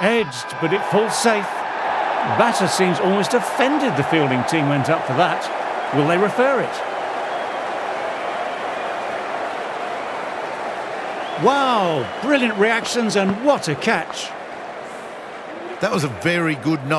Edged, but it falls safe. Batter seems almost offended the fielding team went up for that. Will they refer it? Wow, brilliant reactions and what a catch. That was a very good knock.